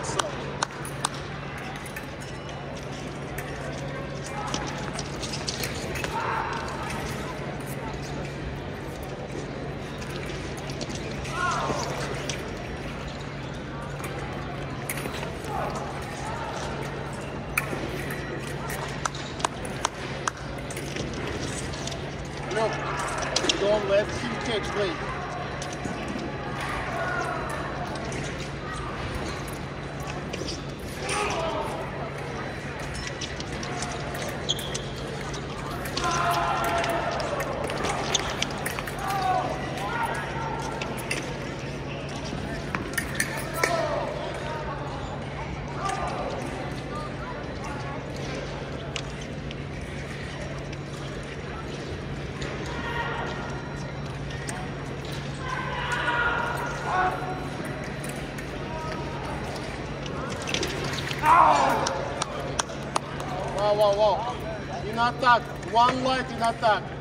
Excellent. Go on left, two kicks. Wow, wow, wow. In attack. One light in attack.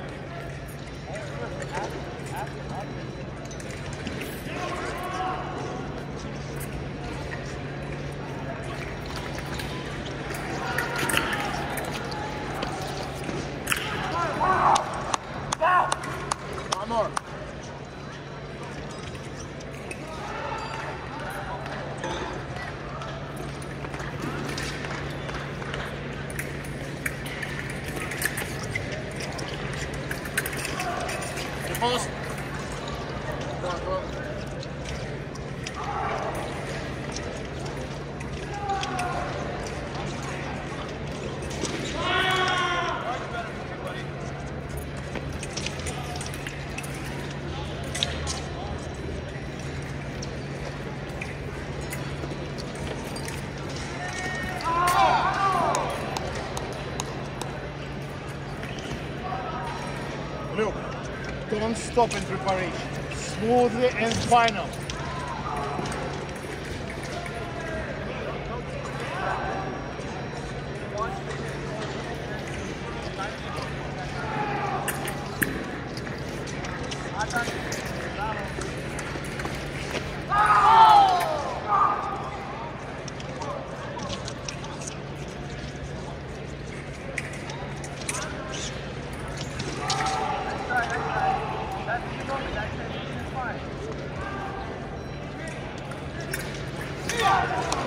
first. Milk. Don't stop in preparation. Smoothly and final. Yeah.